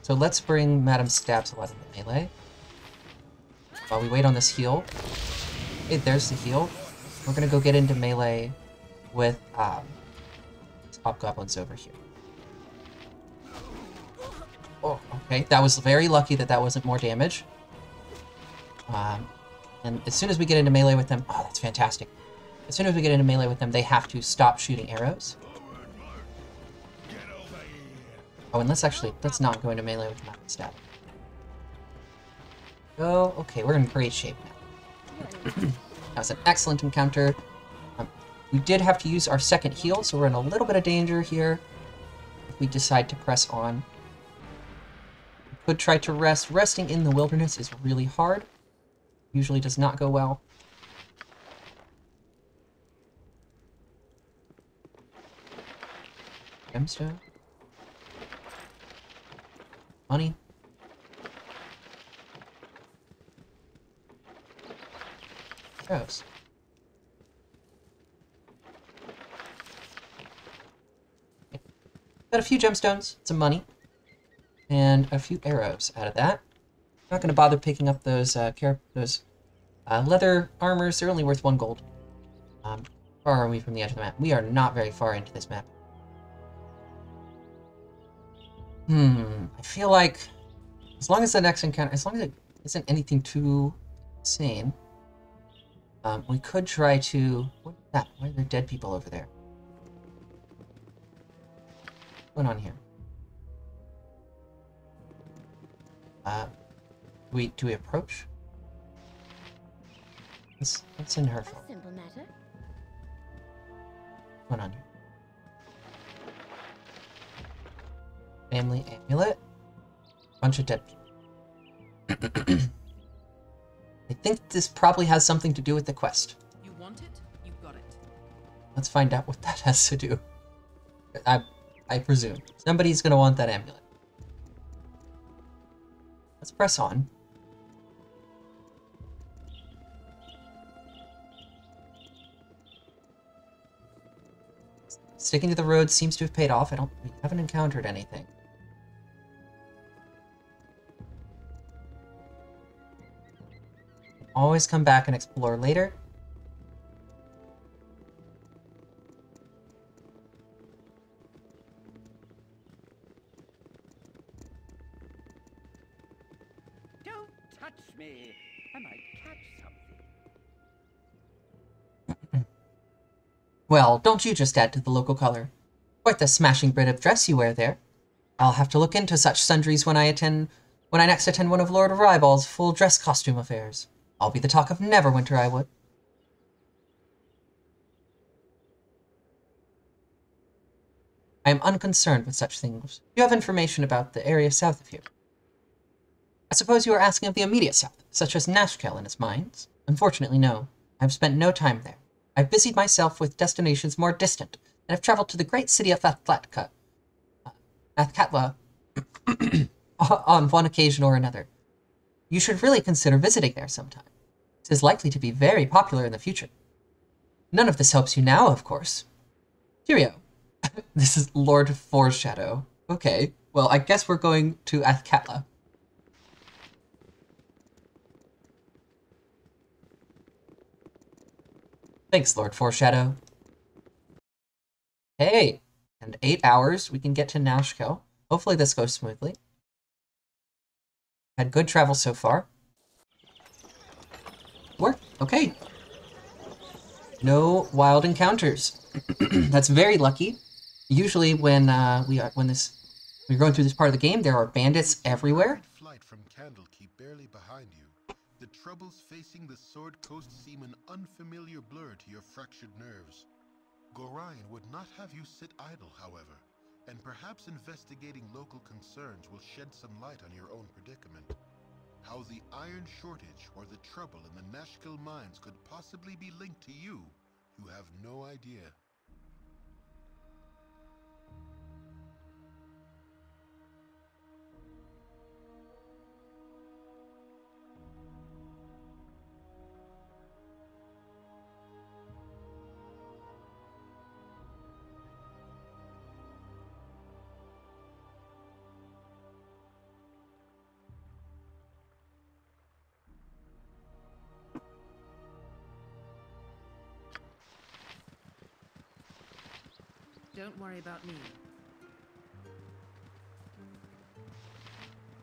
So let's bring Madam Stabs a lot into melee. While we wait on this heal. Hey, there's the heal. We're gonna go get into melee with um, these hobgoblins over here. Oh, okay. That was very lucky that that wasn't more damage. Um, and as soon as we get into melee with them, oh, that's fantastic. As soon as we get into melee with them, they have to stop shooting arrows. Oh, and let's actually, let's not go into melee with Mountain Stab. Oh, okay, we're in great shape now. that was an excellent encounter. Um, we did have to use our second heal, so we're in a little bit of danger here. If we decide to press on. We could try to rest. Resting in the wilderness is really hard. Usually does not go well. Gemstone. Money. Gross. Got a few gemstones, some money, and a few arrows out of that. Not going to bother picking up those uh, those uh, leather armors. They're only worth one gold. Um, far are we from the edge of the map? We are not very far into this map. Hmm. I feel like as long as the next encounter, as long as it isn't anything too insane, um, we could try to. What is that? Why are there dead people over there? What's going on here? Uh, do we do we approach? What's what's in her phone? A simple matter. What's going on here? Family amulet. Bunch of dead people. I think this probably has something to do with the quest. You want it? you've got it. Let's find out what that has to do. I, I presume somebody's gonna want that amulet. Let's press on. Sticking to the road seems to have paid off. I don't. We haven't encountered anything. Always come back and explore later. Don't touch me. I might catch something. Well, don't you just add to the local color. Quite the smashing bit of dress you wear there. I'll have to look into such sundries when I attend when I next attend one of Lord of full dress costume affairs. I'll be the talk of Neverwinter, I would. I am unconcerned with such things. You have information about the area south of here. I suppose you are asking of the immediate south, such as Nashkel and its mines? Unfortunately, no. I have spent no time there. I've busied myself with destinations more distant, and have traveled to the great city of Athletka, uh, Athkatla on one occasion or another. You should really consider visiting there sometime. It is likely to be very popular in the future. None of this helps you now, of course. Cheerio. this is Lord Foreshadow. Okay, well, I guess we're going to Athkatla. Thanks, Lord Foreshadow. Hey, and eight hours, we can get to Nashkel. Hopefully this goes smoothly. Had good travel so far. Work, okay. No wild encounters. That's very lucky. Usually when uh, we are when this we're going through this part of the game, there are bandits everywhere. Flight from Candlekeep barely behind you. The troubles facing the Sword Coast seem an unfamiliar blur to your fractured nerves. Gorion would not have you sit idle, however, and perhaps investigating local concerns will shed some light on your own predicament. How the iron shortage or the trouble in the Nashkel mines could possibly be linked to you, you have no idea. Don't worry about me.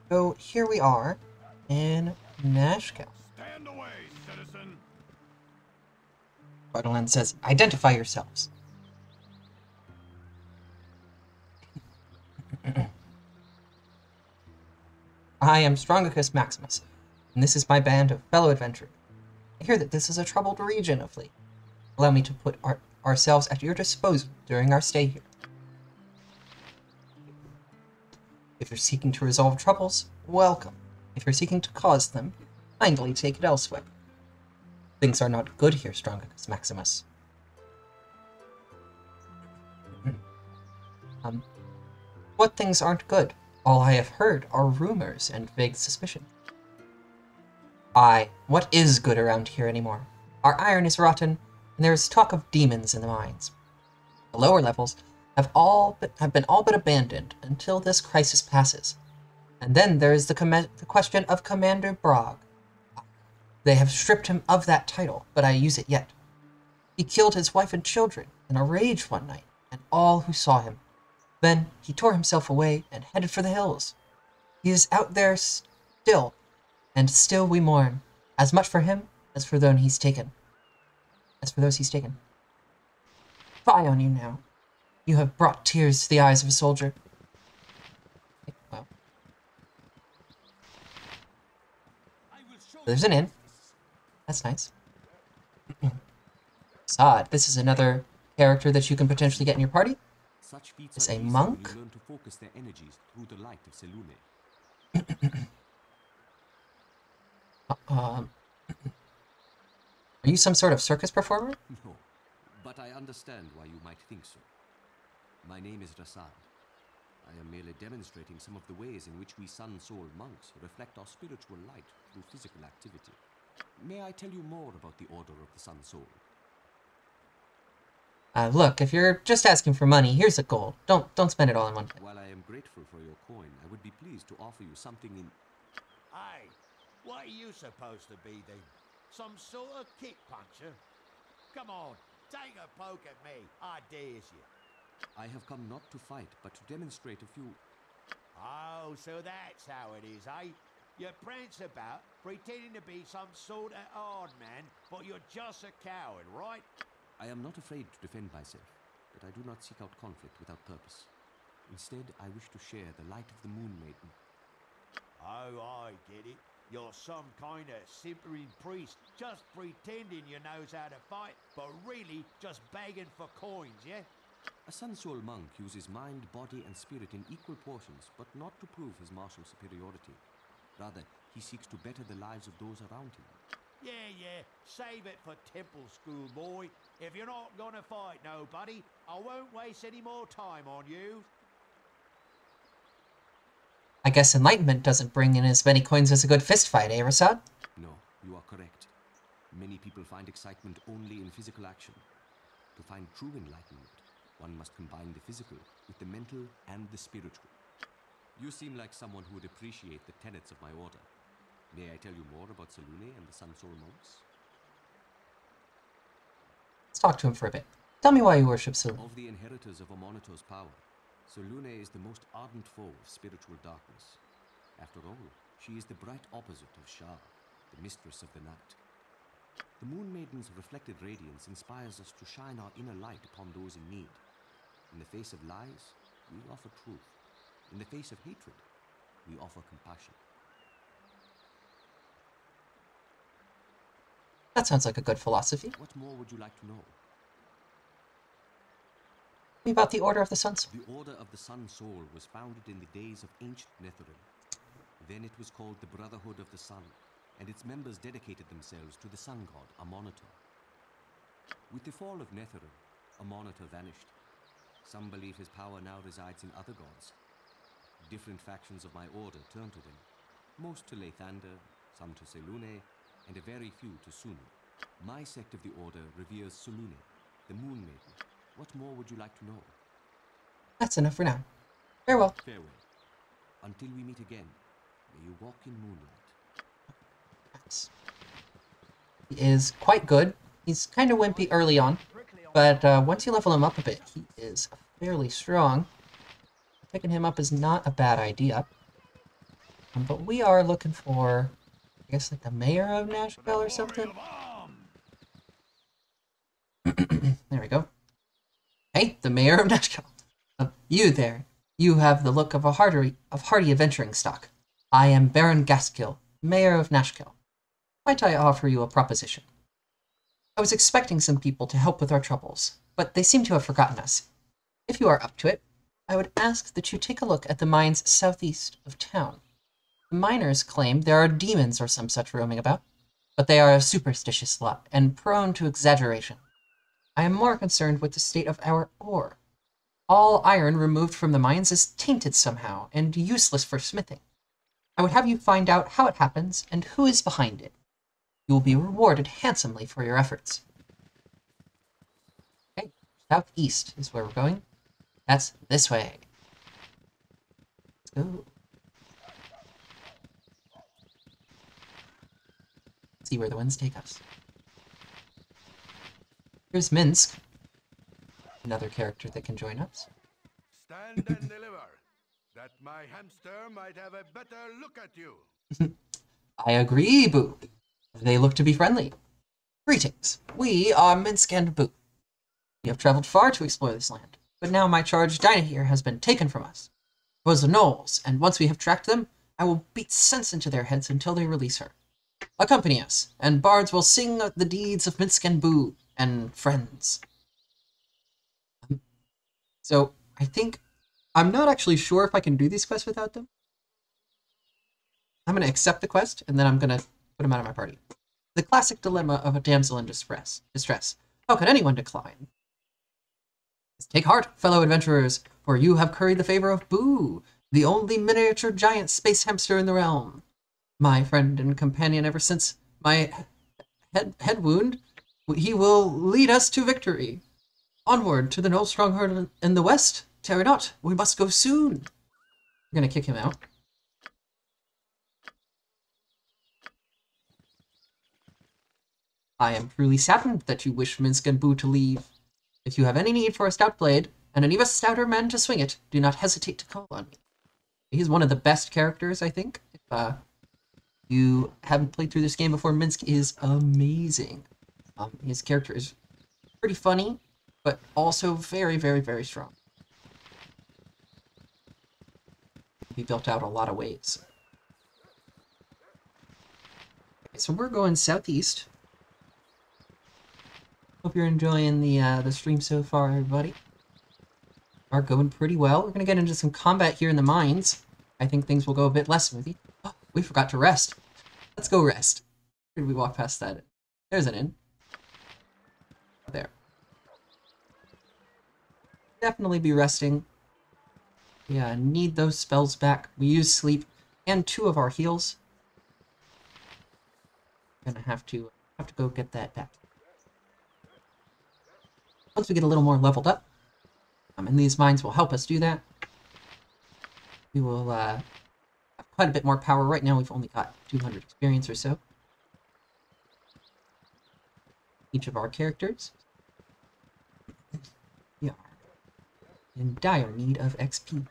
So here we are in Nashkel. Stand away, citizen. Bardolan says, identify yourselves. I am Strongicus Maximus, and this is my band of fellow adventurers. I hear that this is a troubled region of late. Allow me to put our, ourselves at your disposal during our stay here. If you're seeking to resolve troubles, welcome. If you're seeking to cause them, kindly take it elsewhere. Things are not good here, Strongicus Maximus. um, what things aren't good? All I have heard are rumors and vague suspicion. Aye, what is good around here anymore? Our iron is rotten, and there is talk of demons in the mines. The lower levels have all but, have been all but abandoned until this crisis passes. And then there is the, com- the question of Commander Brage. They have stripped him of that title, but I use it yet. He killed his wife and children in a rage one night, and all who saw him. Then he tore himself away and headed for the hills. He is out there still, and still we mourn, as much for him as for those he's taken. As for those he's taken. Fie on you now. You have brought tears to the eyes of a soldier. Well, there's an inn. That's nice. Sod, this is another character that you can potentially get in your party. Is a monk? You learn to focus their energies through the light of Selune. Um, are you some sort of circus performer? No, but I understand why you might think so. My name is Rasaad. I am merely demonstrating some of the ways in which we Sun Soul monks reflect our spiritual light through physical activity. May I tell you more about the Order of the Sun Soul? Uh, look, if you're just asking for money, here's a gold. Don't don't spend it all in one place. While I am grateful for your coin, I would be pleased to offer you something in. Hey, what are you supposed to be then? Some sort of kick puncher? Come on, take a poke at me. I dares you. I have come not to fight, but to demonstrate a few. Oh, so that's how it is, eh? You prance about, pretending to be some sort of hard man, but you're just a coward, right? I am not afraid to defend myself, but I do not seek out conflict without purpose. Instead, I wish to share the light of the Moon Maiden. Oh, I get it. You're some kind of simpering priest, just pretending you knows how to fight, but really just begging for coins, yeah? A Sun Soul monk uses mind, body, and spirit in equal portions, but not to prove his martial superiority. Rather, he seeks to better the lives of those around him. Yeah, yeah, save it for temple school, boy. If you're not gonna fight nobody, I won't waste any more time on you. I guess enlightenment doesn't bring in as many coins as a good fist fight, eh, Rasaad? No, you are correct. Many people find excitement only in physical action. To find true enlightenment, one must combine the physical with the mental and the spiritual. You seem like someone who would appreciate the tenets of my order. May I tell you more about Selune and the Sun Soul monks? Let's talk to him for a bit. Tell me why you worship Selune. Of the inheritors of power, Selune is the most ardent foe of spiritual darkness. After all, she is the bright opposite of Shar, the mistress of the night. The Moon Maiden's reflected radiance inspires us to shine our inner light upon those in need. In the face of lies, we offer truth. In the face of hatred, we offer compassion. That sounds like a good philosophy. What more would you like to know? About the Order of the Sun Soul. The Order of the Sun Soul was founded in the days of ancient Netheril. Then it was called the Brotherhood of the Sun, and its members dedicated themselves to the sun god Amaunator. With the fall of Netheril, Amaunator vanished. Some believe his power now resides in other gods. Different factions of my order turn to them, most to Lathander, some to Selune, and a very few to Sune. My sect of the order reveres Selune, the Moon Maiden. What more would you like to know? That's enough for now. Farewell. Farewell. Until we meet again, may you walk in moonlight. Nice. He is quite good. He's kind of wimpy early on, but uh, once you level him up a bit, he is fairly strong. Picking him up is not a bad idea. Um, but we are looking for, I guess, like the mayor of Nashkel or something. there we go. Hey, the mayor of Nashkel. Uh, you there. You have the look of a hardy, of hardy adventuring stock. I am Berrun Ghastkill, mayor of Nashkel. Might I offer you a proposition? I was expecting some people to help with our troubles, but they seem to have forgotten us. If you are up to it, I would ask that you take a look at the mines southeast of town. The miners claim there are demons or some such roaming about, but they are a superstitious lot and prone to exaggeration. I am more concerned with the state of our ore. All iron removed from the mines is tainted somehow and useless for smithing. I would have you find out how it happens and who is behind it. You will be rewarded handsomely for your efforts. Okay, southeast is where we're going. That's this way. Let's go. See where the winds take us. Here's Minsk. Another character that can join us. Stand and deliver, that my hamster might have a better look at you. I agree, Boo. They look to be friendly. Greetings. We are Minsk and Boo. We have traveled far to explore this land, but now my charge Dynaheir has been taken from us. It was the Gnolls, and once we have tracked them, I will beat sense into their heads until they release her. Accompany us, and bards will sing the deeds of Minsk and Boo and friends. Um, so I think I'm not actually sure if I can do these quests without them. I'm going to accept the quest, and then I'm going to put him out of my party. The classic dilemma of a damsel in distress. Distress. How could anyone decline? Take heart, fellow adventurers, for you have curried the favor of Boo, the only miniature giant space hamster in the realm. My friend and companion ever since my head, head wound, he will lead us to victory. Onward to the Gnoll Stronghold in the west. Tarry not, we must go soon. We're gonna kick him out. I am truly saddened that you wish Minsk and Boo to leave. If you have any need for a stout blade, and any of us stouter men to swing it, do not hesitate to call on me. He's one of the best characters, I think. If uh, you haven't played through this game before, Minsk is amazing. Um, his character is pretty funny, but also very, very, very strong. He built out a lot of ways. Okay, so we're going southeast. Hope you're enjoying the uh, the stream so far, everybody. Are going pretty well. We're gonna get into some combat here in the mines. I think things will go a bit less smoothly. Oh, we forgot to rest. Let's go rest. Where did we walk past that? There's an inn. Definitely be resting. Yeah, need those spells back. We use sleep and two of our heals. Gonna have to have to go get that back. Once we get a little more leveled up, um, and these mines will help us do that. We will uh, have quite a bit more power. Right now we've only got 200 experience or so. Each of our characters. We are in dire need of XP.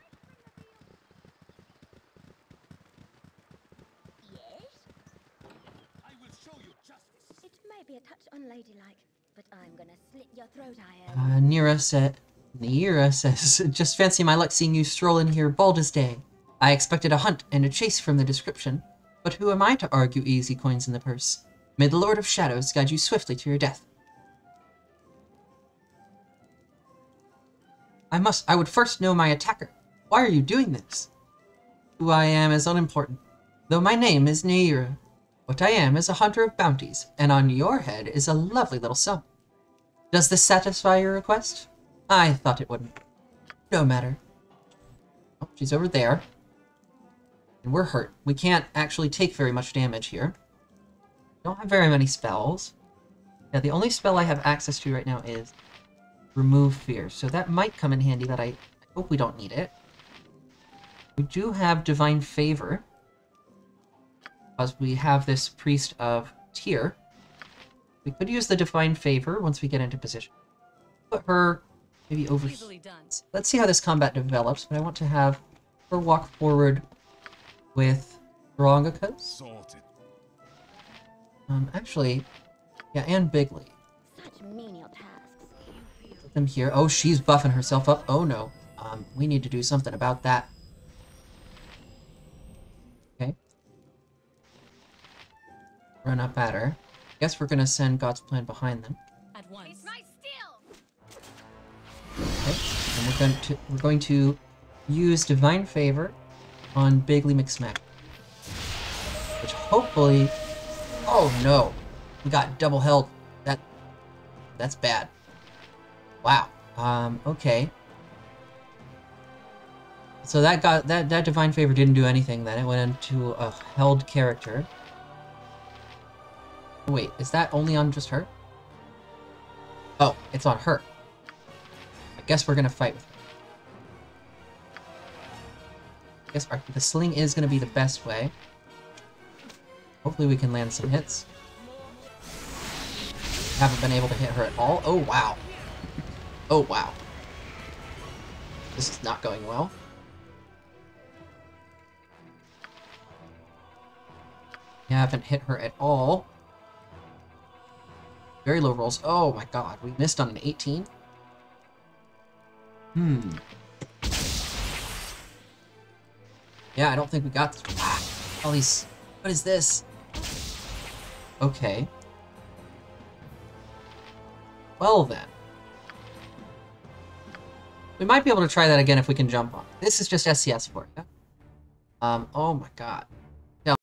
It may be a touch unladylike, but I'm gonna slit your throat iron. Uh, Neira said, Neira says, just fancy my luck seeing you stroll in here bald as day. I expected a hunt and a chase from the description, but who am I to argue easy coins in the purse? May the Lord of Shadows guide you swiftly to your death. I must, I would first know my attacker. Why are you doing this? Who I am is unimportant, though my name is Neira. What I am is a hunter of bounties, and on your head is a lovely little sum. Does this satisfy your request? I thought it wouldn't. No matter. Oh, she's over there. And we're hurt. We can't actually take very much damage here. Don't have very many spells. Yeah, the only spell I have access to right now is Remove Fear, so that might come in handy, but I, I hope we don't need it. We do have Divine Favor, because we have this Priest of Tyr. We could use the Divine Favor once we get into position. Put her maybe over Easily done. Let's see how this combat develops, but I want to have her walk forward with Veronicas. Um, actually, yeah, and Bigley. Such menial tasks. Put them here. Oh, she's buffing herself up. Oh no. Um, we need to do something about that. Okay. Run up at her. Guess we're gonna send God's plan behind them. At once. Okay. And we're going to we're going to use Divine Favor on Bigley McSmack. Which hopefully Oh no. We got double health. That that's bad. Wow. Um, okay. So that got that that divine favor didn't do anything then. It went into a held character. Wait, is that only on just her? Oh, it's on her. I guess we're gonna fight with her. I guess our, the sling is gonna be the best way. Hopefully we can land some hits. Haven't been able to hit her at all. Oh, wow. Oh, wow. This is not going well. Yeah, haven't hit her at all. Very low rolls. Oh my god, we missed on an 18? Hmm. Yeah, I don't think we got. Ah, all these... What is this? Okay. Well then. We might be able to try that again if we can jump on. This is just SCS for you. Um, oh my god.